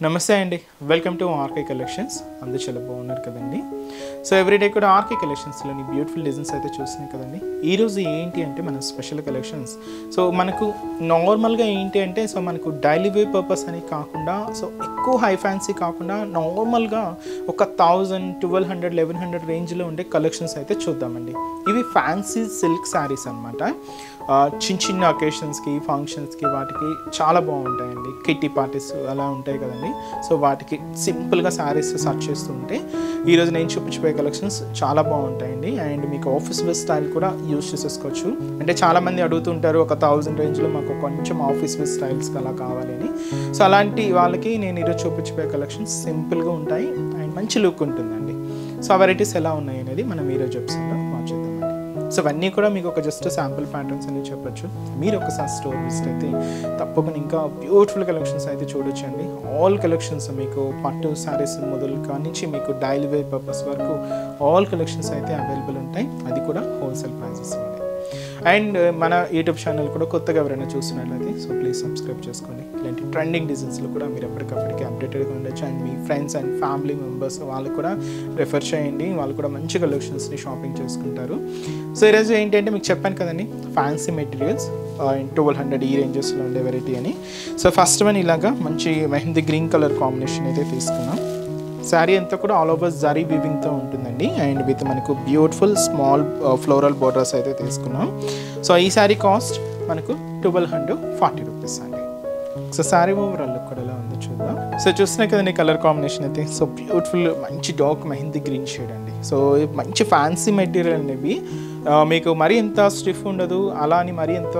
నమస్తే అండి. Welcome to RK collections అందరూ చాలా బాగున్నారు కదండి. సో ఎవ్రీడే కూడా ఆర్కే కలెక్షన్స్లోని బ్యూటిఫుల్ డిజైన్స్ అయితే చూస్తున్నాయి కదండి. ఈరోజు ఏంటి అంటే మన స్పెషల్ కలెక్షన్స్ సో మనకు నార్మల్గా ఏంటి అంటే సో మనకు డైలీ వే పర్పస్ అని కాకుండా సో ఎక్కువ హై ఫ్యాన్సీ కాకుండా నార్మల్గా ఒక thousand twelve hundred eleven hundred రేంజ్లో ఉండే కలెక్షన్స్ అయితే చూద్దామండి. ఇవి ఫ్యాన్సీ సిల్క్ శారీస్ అనమాట చిన్న చిన్న అకేషన్స్కి ఫంక్షన్స్కి వాటికి చాలా బాగుంటాయండి. కిట్టి పార్టీస్ అలా ఉంటాయి కదండి. సో వాటికి సింపుల్గా శారీస్ సర్చ్ చేస్తూ ఉంటే ఈరోజు నేను చూపించిపోయే కలెక్షన్స్ చాలా బాగుంటాయండి. అండ్ మీకు ఆఫీస్ వేర్ స్టైల్ కూడా యూస్ చేసేసుకోవచ్చు. అంటే చాలామంది అడుగుతుంటారు ఒక థౌజండ్ రేంజ్లో మాకు కొంచెం ఆఫీస్ వేర్ స్టైల్స్ అలా కావాలని సో అలాంటి వాళ్ళకి నేను ఈరోజు చూపించిపోయే కలెక్షన్స్ సింపుల్గా ఉంటాయి. అండ్ మంచి లుక్ ఉంటుందండి. సో ఆ వెరైటీస్ ఎలా ఉన్నాయి అనేది మనం ఈరోజు ఎపిసోడ్లో సో అవన్నీ కూడా మీకు ఒక జస్ట్ శాంపుల్ ప్యాటర్న్స్ అని చెప్పొచ్చు. మీరు ఒకసారి స్టోర్ విజిట్ అయితే తప్పకుండా ఇంకా బ్యూటిఫుల్ కలెక్షన్స్ అయితే చూడొచ్చండి. ఆల్ కలెక్షన్స్ మీకు పట్టు శారీస్ మొదలు కానించి మీకు డైలీ వేర్ పర్పస్ వరకు ఆల్ కలెక్షన్స్ అయితే అవైలబుల్ ఉంటాయి. అది కూడా హోల్సేల్ ప్రైజెస్ ఉంటాయి అండ్ మన యూట్యూబ్ ఛానల్ కూడా కొత్తగా ఎవరైనా చూస్తున్నట్లయితే సో ప్లీజ్ సబ్స్క్రైబ్ చేసుకోండి. ఇలాంటి ట్రెండింగ్ డిజైన్స్లో కూడా మీరు ఎప్పటికప్పటికి అప్డేటెడ్గా ఉండొచ్చు. అండ్ మీ ఫ్రెండ్స్ అండ్ ఫ్యామిలీ మెంబర్స్ వాళ్ళు కూడా రెఫర్ చేయండి. వాళ్ళు కూడా మంచి కలెక్షన్స్ని షాపింగ్ చేసుకుంటారు. సో ఈరోజు ఏంటంటే మీకు చెప్పాను కదండి ఫ్యాన్సీ మెటీరియల్స్ ట్వెల్వ్ హండ్రెడ్ ఈ రేంజెస్లో ఉండే వెరైటీ అని. సో ఫస్ట్ వన్ ఇలాగా మంచి మెహందీ గ్రీన్ కలర్ కాంబినేషన్ అయితే తీసుకున్నాం. శారీ అంతా కూడా ఆల్ ఓవర్ జరీ వీవింగ్తో ఉంటుందండి. అండ్ విత్ మనకు బ్యూటిఫుల్ స్మాల్ ఫ్లోరల్ బోర్డర్స్ అయితే తీసుకున్నాం. సో ఈ శారీ కాస్ట్ మనకు ట్వెల్వ్ హండ్రెడ్ ఫార్టీ ఒకసారి శారీ ఓవరాల్ లుక్ కూడా ఎలా ఉందో చూద్దాం. సో చూస్తున్నాయి కదండి కలర్ కాంబినేషన్ అయితే. సో బ్యూటిఫుల్ మంచి డార్క్ మెహందీ గ్రీన్ షేడ్ అండి. సో మంచి ఫ్యాన్సీ మెటీరియల్ అనేవి. మీకు మరీ ఎంత స్టిఫ్ ఉండదు. అలా అని మరీ ఎంత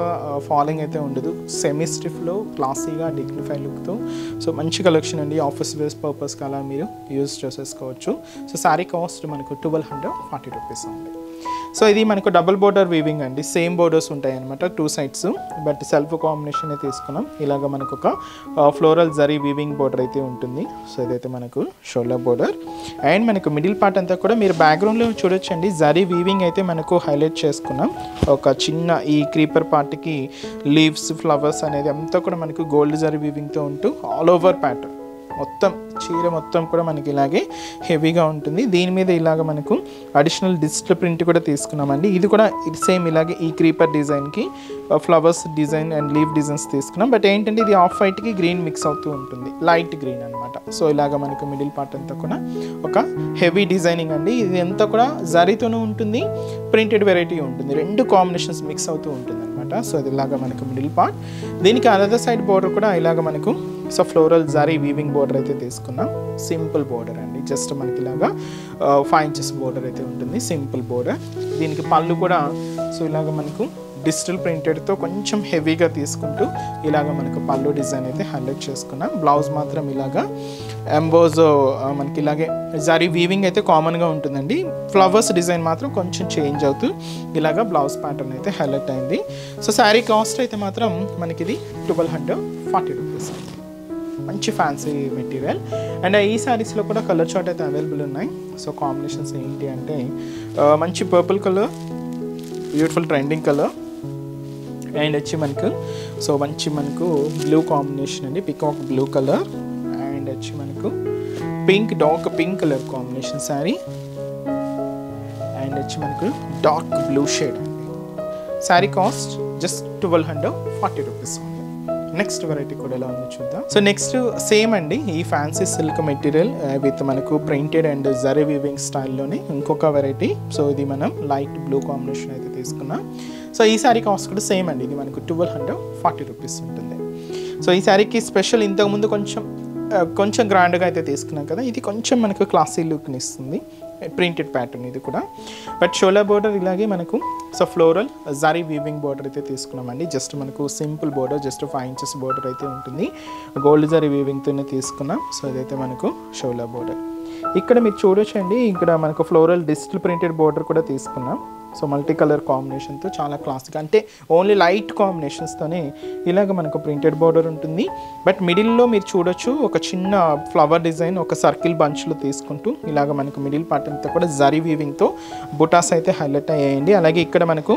ఫాలోయింగ్ అయితే ఉండదు. సెమీ స్టిఫ్లో క్లాసీగా డిగ్నిఫై లుక్తో సో మంచి కలెక్షన్ అండి. ఆఫీస్ వేస్ పర్పస్కి అలా మీరు యూజ్ చేసేసుకోవచ్చు. సో శారీ కాస్ట్ మనకు ట్వెల్వ్ హండ్రెడ్ ఫార్టీ రూపీస్ ఉంది. సో ఇది మనకు డబుల్ బోర్డర్ వీవింగ్ అండి. సేమ్ బోర్డర్స్ ఉంటాయి అనమాట two sides but self combination తీసుకున్నాం. ఇలాగ మనకు ఒక ఫ్లోరల్ జరీ వీవింగ్ బోర్డర్ అయితే ఉంటుంది. సో ఇదైతే మనకు షోల్డర్ బోర్డర్ అండ్ మనకు మిడిల్ పార్ట్ అంతా కూడా మీరు బ్యాక్గ్రౌండ్లో చూడొచ్చండి. జరీ వీవింగ్ అయితే మనకు హైలైట్ చేసుకున్నాం. ఒక చిన్న ఈ క్రీపర్ పార్ట్కి లీవ్స్ ఫ్లవర్స్ అనేది అంతా కూడా మనకు గోల్డ్ జరీ వీవింగ్తో ఉంటూ ఆల్ ఓవర్ ప్యాటర్న్ మొత్తం చీర మొత్తం కూడా మనకి ఇలాగే హెవీగా ఉంటుంది. దీని మీద ఇలాగ మనకు అడిషనల్ డిజిటల్ ప్రింట్ కూడా తీసుకున్నామండి. ఇది కూడా సేమ్ ఇలాగే ఈ క్రీపర్ డిజైన్కి flowers design and leave designs తీసుకున్నాం. బట్ ఏంటంటే ఇది ఆఫ్ వైట్కి గ్రీన్ మిక్స్ అవుతూ ఉంటుంది. లైట్ గ్రీన్ అనమాట సో ఇలాగ మనకు మిడిల్ పార్ట్ అంతా కూడా ఒక హెవీ డిజైనింగ్ అండి. ఇది అంతా కూడా జరీతోనూ ఉంటుంది. ప్రింటెడ్ వెరైటీ ఉంటుంది. రెండు కాంబినేషన్స్ మిక్స్ అవుతూ ఉంటుంది అనమాట సో ఇది ఇలాగ మనకు మిడిల్ పార్ట్ దీనికి అనదర్ సైడ్ బోర్డర్ కూడా ఇలాగ మనకు so floral zari weaving border అయితే తీసుకున్నాం. సింపుల్ బోర్డర్ అండి. జస్ట్ మనకి ఇలాగా ఫైవ్ ఇంచెస్ బోర్డర్ అయితే ఉంటుంది. సింపుల్ బోర్డర్ దీనికి పళ్ళు కూడా సో ఇలాగ మనకు డిజిటల్ ప్రింటెడ్తో కొంచెం హెవీగా తీసుకుంటూ ఇలాగ మనకు పళ్ళు డిజైన్ అయితే హైలైట్ చేసుకున్నాం. బ్లౌజ్ మాత్రం ఇలాగా ఎంబోజ్ మనకి ఇలాగే జారీ వీవింగ్ అయితే కామన్గా ఉంటుందండి. ఫ్లవర్స్ డిజైన్ మాత్రం కొంచెం చేంజ్ అవుతూ ఇలాగ బ్లౌజ్ ప్యాటర్న్ అయితే హైలైట్ అయింది. సో శారీ కాస్ట్ అయితే మాత్రం మనకి ఇది ట్వెల్వ్ హండ్రెడ్ ఫార్టీ రూపీస్ మంచి ఫ్యాన్సీ మెటీరియల్ అండ్ ఈ శారీస్లో కూడా కలర్ చార్ట్ అయితే అవైలబుల్ ఉన్నాయి. సో కాంబినేషన్స్ ఏంటి అంటే మంచి purple colour beautiful trending colour and వచ్చి మనకు సో మంచి మనకు బ్లూ కాంబినేషన్ అండి. పికాక్ బ్లూ కలర్ అండ్ వచ్చి మనకు pink dark pink colour combination sari and వచ్చి మనకు డార్క్ బ్లూ షేడ్ అండి. Sari cost just twelve hundred forty rupees ఉంది నెక్స్ట్ వెరైటీ కూడా ఎలా ఉందో చూద్దాం. సో నెక్స్ట్ సేమ్ అండి ఈ ఫ్యాన్సీ సిల్క్ మెటీరియల్ విత్ మనకు ప్రింటెడ్ అండ్ జరీ వీవింగ్ స్టైల్లోనే ఇంకొక వెరైటీ సో ఇది మనం లైట్ బ్లూ కాంబినేషన్ అయితే తీసుకున్నాం. సో ఈ సారీ కాస్ట్ కూడా సేమ్ అండి ఇది మనకు ట్వెల్వ్ హండ్రెడ్ ఫార్టీ రూపీస్ ఉంటుంది. సో ఈ శారీకి స్పెషల్ ఇంతకుముందు కొంచెం uh, కొంచెం గ్రాండ్గా అయితే తీసుకున్నాం కదా ఇది కొంచెం మనకు క్లాసీ లుక్ని ఇస్తుంది. ప్రింటెడ్ ప్యాటర్న్ ఇది కూడా. బట్ షోలా బోర్డర్ ఇలాగే మనకు so floral zari weaving border అయితే తీసుకున్నామండి. జస్ట్ మనకు simple border just five inches border అయితే ఉంటుంది. గోల్డ్ జారీ వీవింగ్తోనే తీసుకున్నాం. సో ఇదైతే మనకు షోలా బోర్డర్ ఇక్కడ మీరు చూడొచ్చండి. ఇక్కడ మనకు ఫ్లోరల్ డిజిటల్ ప్రింటెడ్ బోర్డర్ కూడా తీసుకున్నాం. సో మల్టీ కలర్ కాంబినేషన్తో చాలా క్లాసిక్ అంటే ఓన్లీ లైట్ కాంబినేషన్స్తోనే ఇలాగ మనకు ప్రింటెడ్ బార్డర్ ఉంటుంది. బట్ మిడిల్లో మీరు చూడొచ్చు ఒక చిన్న ఫ్లవర్ డిజైన్ ఒక సర్కిల్ బంచ్లో తీసుకుంటూ ఇలాగ మనకు మిడిల్ పార్ట్ అంతా కూడా జరీ వీవింగ్తో బుటాస్ అయితే హైలైట్ అయ్యాయండి. అలాగే ఇక్కడ మనకు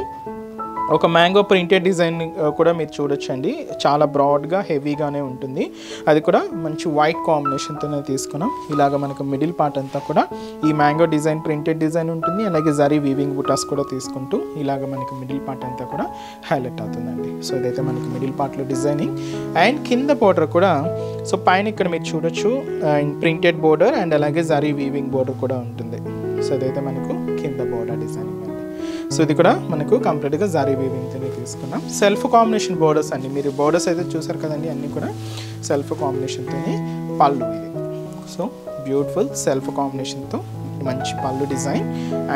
ఒక మ్యాంగో ప్రింటెడ్ డిజైన్ కూడా మీరు చూడొచ్చండి. చాలా బ్రాడ్గా హెవీగానే ఉంటుంది. అది కూడా మంచి వైట్ కాంబినేషన్తోనే తీసుకున్నాం. ఇలాగ మనకు మిడిల్ పార్ట్ అంతా కూడా ఈ మ్యాంగో డిజైన్ ప్రింటెడ్ డిజైన్ ఉంటుంది. అలాగే జరీ వీవింగ్ బుటాస్ కూడా తీసుకుంటూ ఇలాగ మనకి మిడిల్ పార్ట్ అంతా కూడా హైలైట్ అవుతుందండి. సో ఇదైతే మనకి మిడిల్ పార్ట్లో డిజైనింగ్. అండ్ కింద బోర్డర్ కూడా సో పైన ఇక్కడ మీరు చూడొచ్చు అండ్ ప్రింటెడ్ బోర్డర్ అండ్ అలాగే జరీ వీవింగ్ బోర్డర్ కూడా ఉంటుంది. సో ఇదైతే మనకు కింద బోర్డర్ డిజైనింగ్. సో ఇది కూడా మనకు కంప్లీట్గా జారీ వీవింగ్తోనే తీసుకున్నాం సెల్ఫ్ కాంబినేషన్ బోర్డర్స్ అండి. మీరు బోర్డర్స్ అయితే చూసారు కదండి అన్నీ కూడా సెల్ఫ్ కాంబినేషన్తోనే పళ్ళు ఇది సో బ్యూటిఫుల్ సెల్ఫ్ కాంబినేషన్తో మంచి పళ్ళు డిజైన్.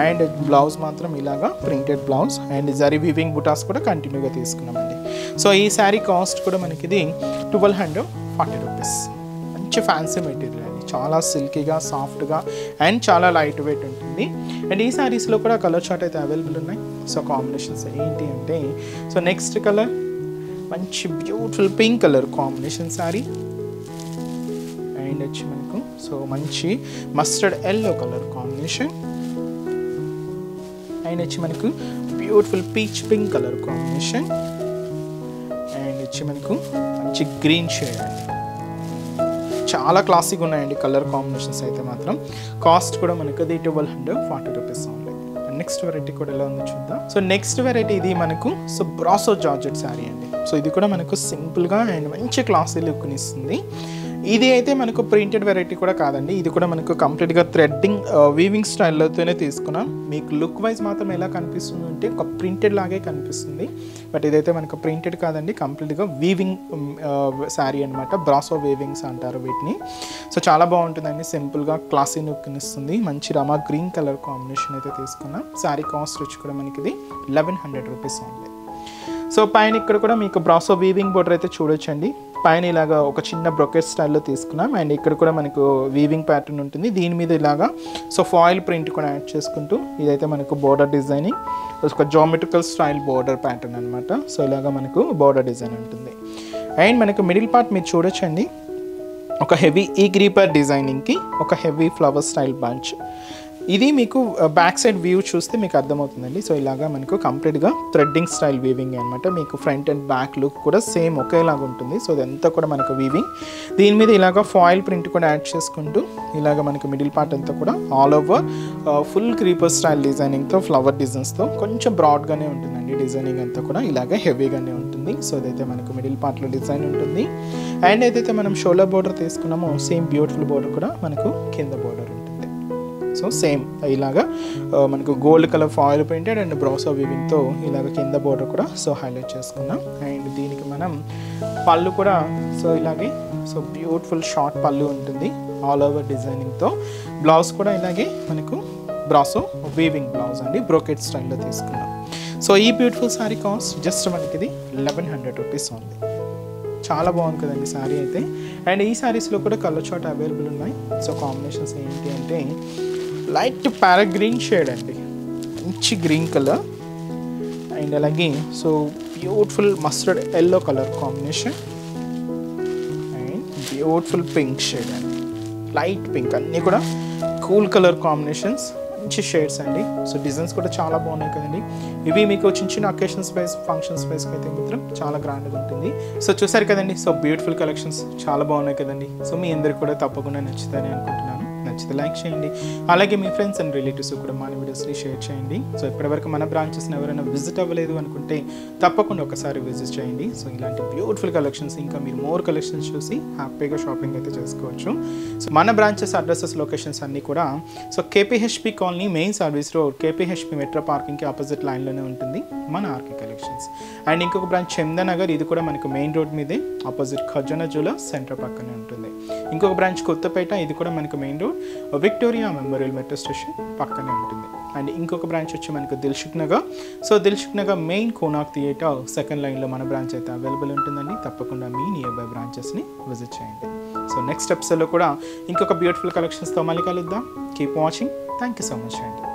అండ్ బ్లౌజ్ మాత్రం ఇలాగా printed blouse and zari weaving బుటాస్ కూడా కంటిన్యూగా తీసుకున్నామండి. సో ఈ శారీ కాస్ట్ కూడా మనకి ఇది ట్వెల్వ్ హండ్రెడ్ ఫార్టీ రూపీస్. మంచి ఫ్యాన్సీ మెటీరియల్ అండి చాలా సిల్కీగా సాఫ్ట్గా అండ్ చాలా లైట్ వెయిట్ ఉంటుంది. అండ్ ఈ శారీస్లో కూడా కలర్ చార్ట్ అయితే అవైలబుల్ ఉన్నాయి. సో కాంబినేషన్స్ ఏంటి అంటే సో నెక్స్ట్ కలర్ మంచి beautiful pink colour combination sari and వచ్చి మనకు సో మంచి mustard yellow colour combination and వచ్చి మనకు beautiful peach pink colour combination and వచ్చి మనకు మంచి గ్రీన్ షేడ్ అండి చాలా క్లాసిక్ ఉన్నాయండి కలర్ కాంబినేషన్స్ అయితే మాత్రం. కాస్ట్ కూడా మనకు అది ట్వెల్వ్ హండ్రెడ్ ఫార్టీ రూపీస్ ఉంది నెక్స్ట్ వెరైటీ కూడా ఎలా ఉందో చూద్దాం. సో నెక్స్ట్ వెరైటీ ఇది మనకు సో బ్రాసో జార్జెట్ శారీ అండి. సో ఇది కూడా మనకు సింపుల్గా అండ్ మంచి క్లాసీ లుక్ని ఇస్తుంది. ఇది అయితే మనకు ప్రింటెడ్ వెరైటీ కూడా కాదండి. ఇది కూడా మనకు కంప్లీట్గా థ్రెడ్డింగ్ వీవింగ్ స్టైల్లోతోనే తీసుకున్నాం. మీకు లుక్ వైజ్ మాత్రం ఎలా కనిపిస్తుంది అంటే ఒక ప్రింటెడ్ లాగే కనిపిస్తుంది. బట్ ఇదైతే మనకు ప్రింటెడ్ కాదండి కంప్లీట్గా వీవింగ్ శారీ అనమాట బ్రాసో వీవింగ్స్ అంటారు వీటిని. సో చాలా బాగుంటుందండి సింపుల్గా క్లాసీ లుక్ ఇస్తుంది. మంచి రమా గ్రీన్ కలర్ కాంబినేషన్ అయితే తీసుకున్నాం. శారీ కాస్ట్ వచ్చి కూడా మనకి ఇది లెవెన్ హండ్రెడ్ రూపీస్ ఉంది సో పైన ఇక్కడ కూడా మీకు బ్రాసో వీవింగ్ బోర్డర్ అయితే చూడొచ్చండి. పైన ఇలాగా ఒక చిన్న బ్రొకెట్ స్టైల్లో తీసుకున్నాం. అండ్ ఇక్కడ కూడా మనకు వీవింగ్ ప్యాటర్న్ ఉంటుంది. దీని మీద ఇలాగా సో ఫాయిల్ ప్రింట్ కూడా యాడ్ చేసుకుంటూ ఇదైతే మనకు బోర్డర్ డిజైనింగ్ ఒక జామెట్రికల్ స్టైల్ బోర్డర్ ప్యాటర్న్ అనమాట సో ఇలాగా మనకు బోర్డర్ డిజైన్ ఉంటుంది. అండ్ మనకు మిడిల్ పార్ట్ మీరు చూడొచ్చండి. ఒక హెవీ ఈ గ్రీపర్ డిజైనింగ్కి ఒక హెవీ ఫ్లవర్ స్టైల్ బంచ్ ఇది మీకు బ్యాక్ సైడ్ వ్యూ చూస్తే మీకు అర్థమవుతుందండి. సో ఇలాగా మనకు కంప్లీట్గా థ్రెడ్డింగ్ స్టైల్ వీవింగ్ అనమాట మీకు ఫ్రంట్ అండ్ బ్యాక్ లుక్ కూడా సేమ్ ఒకేలాగా ఉంటుంది. సో ఇదంతా కూడా మనకు వీవింగ్ దీని మీద ఇలాగ ఫాయిల్ ప్రింట్ కూడా యాడ్ చేసుకుంటూ ఇలాగ మనకు మిడిల్ పార్ట్ అంతా కూడా all over full creeper style డిజైనింగ్తో flower డిజైన్స్తో కొంచెం బ్రాడ్గానే ఉంటుందండి. డిజైనింగ్ అంతా కూడా ఇలాగ హెవీగానే ఉంటుంది. సో ఇదైతే మనకు మిడిల్ పార్ట్లో డిజైన్ ఉంటుంది. అండ్ ఏదైతే మనం షోలో బోర్డర్ తీసుకున్నామో సేమ్ బ్యూటిఫుల్ బోర్డర్ కూడా మనకు కింద బోర్డర్ ఉంటుంది. సో సేమ్ ఇలాగా మనకు gold colour foil printed and brasso వీవింగ్తో ఇలాగ కింద బోర్డర్ కూడా సో హైలైట్ చేసుకున్నాం. అండ్ దీనికి మనం పళ్ళు కూడా సో ఇలాగే సో బ్యూటిఫుల్ షార్ట్ పళ్ళు ఉంటుంది ఆల్ ఓవర్ డిజైనింగ్తో. బ్లౌజ్ కూడా ఇలాగే మనకు బ్రాసో వీవింగ్ బ్లౌజ్ అండి బ్రోకెట్ స్టైల్లో తీసుకున్నాం. సో ఈ బ్యూటిఫుల్ శారీ కాస్ట్ జస్ట్ మనకి ఇది లెవెన్ హండ్రెడ్ రూపీస్ ఉంది చాలా బాగుంది కదండి శారీ అయితే. అండ్ ఈ శారీస్లో కూడా కలర్ చాట్ అవైలబుల్ ఉన్నాయి. సో కాంబినేషన్స్ ఏంటి అంటే లైట్ ప్యారా గ్రీన్ షేడ్ అండి. మంచి గ్రీన్ కలర్. అండ్ అలాగే so beautiful mustard yellow colour combination. And beautiful pink shade అండి. లైట్ పింక్ అన్నీ కూడా కూల్ కలర్ కాంబినేషన్స్. మంచి షేడ్స్ అండి. సో డిజైన్స్ కూడా చాలా బాగున్నాయి కదండి. ఇవి మీకు చిన్న చిన్న అకేషన్ వైజ్ ఫంక్షన్ వైజ్కి అయితే మాత్రం చాలా గ్రాండ్గా ఉంటుంది. సో చూసారు కదండి. సో బ్యూటిఫుల్ కలెక్షన్స్ చాలా బాగున్నాయి కదండి. సో మీ అందరికి కూడా తప్పకుండా నచ్చుతాయని అనుకుంటున్నాను. నచ్చితే లైక్ చేయండి. అలాగే మీ ఫ్రెండ్స్ అండ్ రిలేటివ్స్ కూడా మన వీడియోస్ని షేర్ చేయండి. సో ఇప్పటివరకు మన బ్రాంచెస్ని ఎవరైనా విజిట్ అవ్వలేదు అనుకుంటే తప్పకుండా ఒకసారి విజిట్ చేయండి. సో ఇలాంటి బ్యూటిఫుల్ కలెక్షన్స్ ఇంకా మీరు మోర్ కలెక్షన్స్ చూసి హ్యాపీగా షాపింగ్ అయితే చేసుకోవచ్చు. సో మన బ్రాంచెస్ అడ్రసెస్ లొకేషన్స్ అన్నీ కూడా so KPHB colony main service road KPHB metro పార్కింగ్కి opposite లైన్లోనే ఉంటుంది మన ఆర్కే కలెక్షన్స్ అండ్ ఇంకొక బ్రాంచ్ చందనగర్ ఇది కూడా మనకు మెయిన్ రోడ్ మీదే ఆపోజిట్ ఖజానా జూల సెంటర్ పక్కనే ఉంటుంది. ఇంకొక బ్రాంచ్ కొత్తపేట ఇది కూడా మనకు main road Victoria Memorial metro station పక్కనే ఉంటుంది. అండ్ ఇంకొక బ్రాంచ్ వచ్చి మనకు Dilsukhnagar. So Dilsukhnagar main Konark theatre second లైన్లో మన బ్రాంచ్ అయితే అవైలబుల్ ఉంటుందండి. తప్పకుండా మీ నియర్ బై బ్రాంచెస్ని విజిట్ చేయండి. సో నెక్స్ట్ ఎపిసోడ్లో కూడా ఇంకొక బ్యూటిఫుల్ కలెక్షన్స్తో మళ్ళీ కలుద్దాం. Keep watching thank you so much అండి